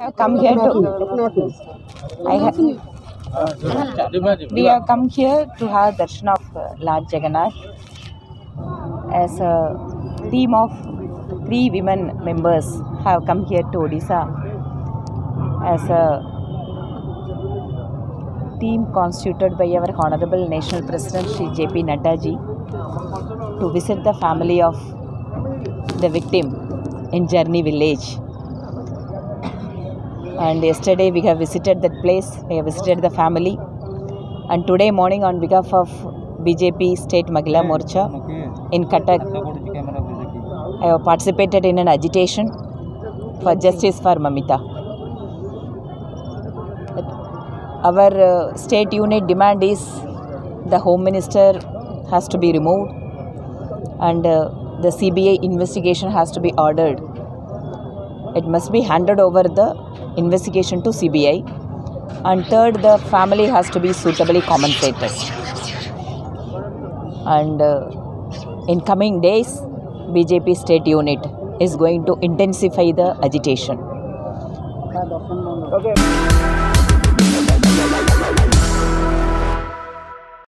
have come here to I have, we have come here to have darshan of uh, Lord Jagannath as a team of three women members have come here to Odisha as a team constituted by our honorable national president Shri JP Nadda ji to visit the family of the victim in Journey village and yesterday we have visited that place. We have visited the family. And today morning on behalf of bjp state mahila morcha in Cuttack i have participated in an agitation for justice for mamita. Our uh, state unit demand is the home minister has to be removed and uh, the cbi investigation has to be ordered it must be handed over the investigation to CBI. And third, the family has to be suitably compensated. And uh, in coming days, BJP state unit is going to intensify the agitation. Okay.